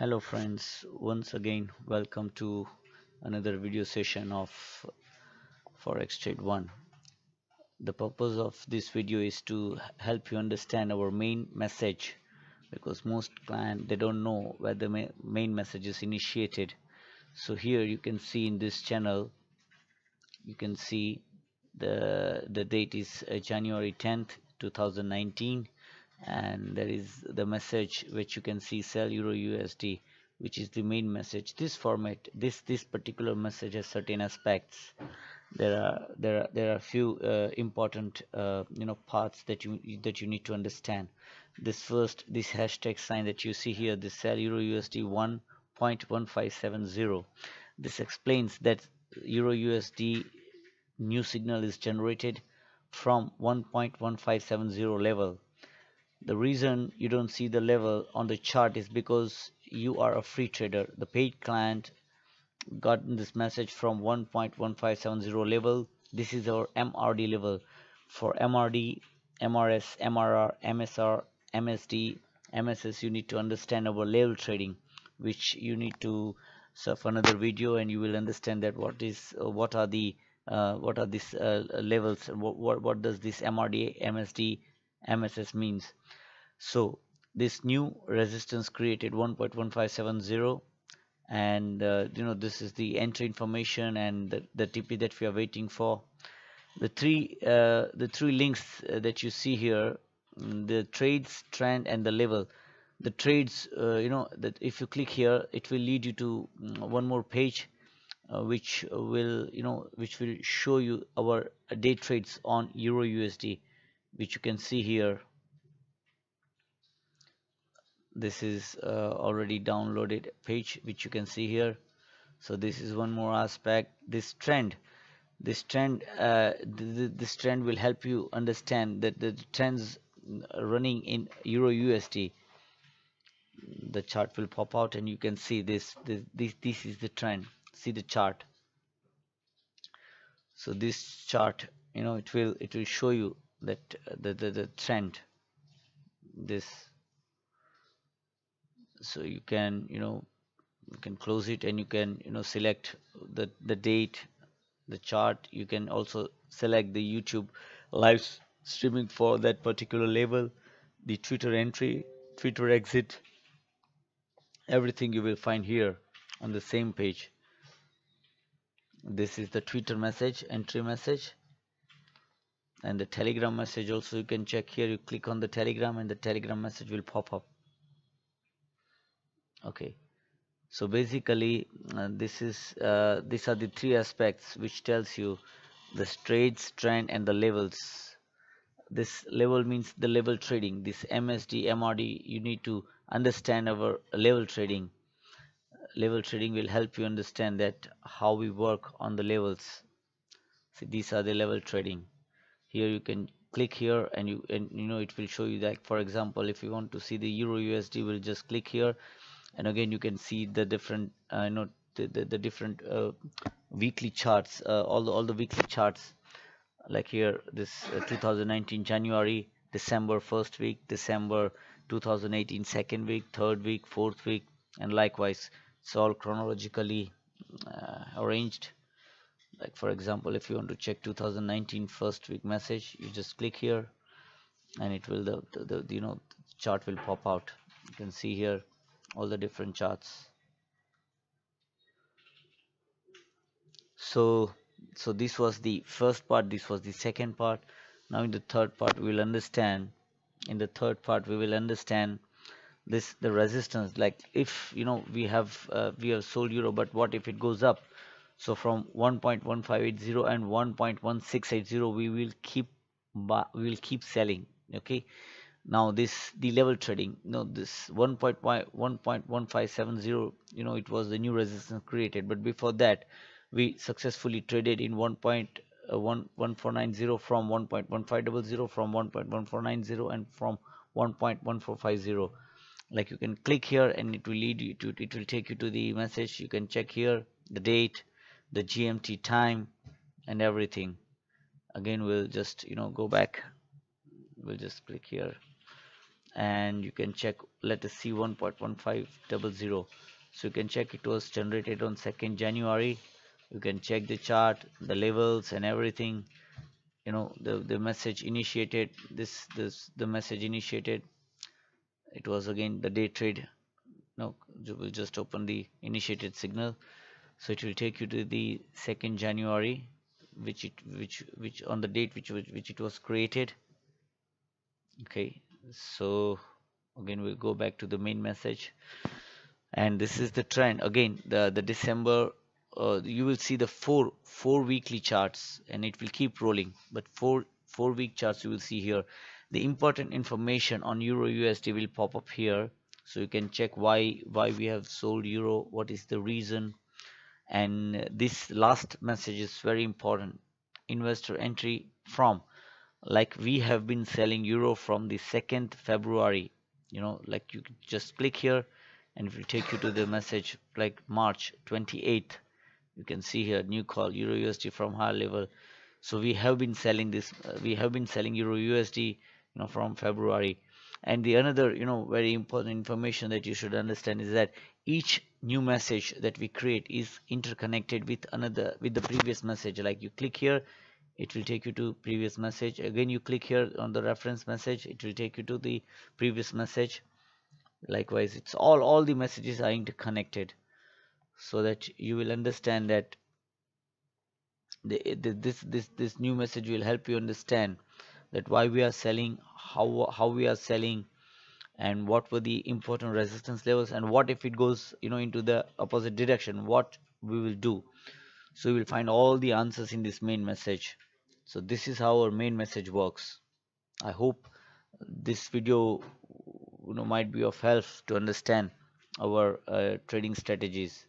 hello friends. Once again welcome to another video session of forex trade one. The purpose of this video is to help you understand our main message because most client they don't know where the ma main message is initiated. So here you can see in this channel you can see the the date is uh, January 10th 2019 and there is the message which you can see sell euro USD which is the main message. This format this this particular message has certain aspects. There are there are there are few uh, important uh, you know parts that you that you need to understand. This first this hashtag sign that you see here this sell euro USD 1.1570 this explains that euro USD new signal is generated from 1.1570 level the reason you don't see the level on the chart is because you are a free trader. The paid client got this message from 1.1570 level. This is our MRD level. For MRD MRS MRR MSR MSD MSS you need to understand our level trading which you need to surf another video and you will understand that what is uh, what are the uh, what are these uh, levels what, what what does this MRD MSD MSS means. So this new resistance created 1.1570 and uh, you know this is the entry information and the, the TP that we are waiting for. The three uh, the three links uh, that you see here mm, the trades trend and the level the trades uh, you know that if you click here it will lead you to mm, one more page uh, which will you know which will show you our day trades on euro USD which you can see here. This is uh, already downloaded page which you can see here. So this is one more aspect this trend. This trend uh, th this trend will help you understand that the trends running in euro USD the chart will pop out and you can see this this this, this is the trend. See the chart? So this chart you know it will it will show you that the, the the trend this. So you can you know you can close it and you can you know select the the date the chart. You can also select the YouTube live streaming for that particular label the Twitter entry Twitter exit. Everything you will find here on the same page. This is the Twitter message entry message and the telegram message also you can check here. You click on the telegram and the telegram message will pop up. Okay. So basically uh, this is uh, these are the three aspects which tells you the trades trend and the levels. This level means the level trading. This MSD MRD you need to understand our level trading. Level trading will help you understand that how we work on the levels. See these are the level trading here you can click here and you and you know it will show you that for example if you want to see the euro USD will just click here. And again you can see the different uh, you know the, the, the different uh, weekly charts uh, all the all the weekly charts. Like here this uh, 2019 January December first week December 2018 second week third week fourth week and likewise. It's all chronologically uh, arranged like for example if you want to check 2019 first week message you just click here and it will the, the, the you know chart will pop out. You can see here all the different charts. So so this was the first part this was the second part. Now in the third part we will understand in the third part we will understand this the resistance. Like if you know we have uh, we have sold euro but what if it goes up so from 1.1580 and 1.1680 we will keep we will keep selling okay? Now this the level trading you know this 1.1570 you know it was the new resistance created. But before that we successfully traded in 1.1490 from 1.1500 from 1.1490 and from 1.1450 like you can click here and it will lead you to it will take you to the message. You can check here the date the GMT time and everything. Again we'll just you know go back. We'll just click here. And you can check let us see 1.1500 so you can check it was generated on 2nd January. You can check the chart the levels and everything. You know the the message initiated this this the message initiated. It was again the day trade. No we'll just open the initiated signal so it will take you to the 2nd January which it which which on the date which which, which it was created. Okay so again we'll go back to the main message. And this is the trend. Again the the December uh, you will see the four four weekly charts and it will keep rolling. But four four week charts you will see here. The important information on euro USD will pop up here. So you can check why why we have sold euro. What is the reason and this last message is very important. Investor entry from like we have been selling euro from the 2nd February. You know like you just click here and it will take you to the message like March 28th you can see here new call euro USD from high level. So we have been selling this uh, we have been selling euro USD you know from February and the another you know very important information that you should understand is that each new message that we create is interconnected with another with the previous message. Like you click here it will take you to previous message. Again you click here on the reference message it will take you to the previous message. Likewise it's all all the messages are interconnected so that you will understand that the, the, this this this new message will help you understand that why we are selling how how we are selling and what were the important resistance levels and what if it goes you know into the opposite direction what we will do. So you will find all the answers in this main message. So this is how our main message works. I hope this video you know might be of help to understand our uh, trading strategies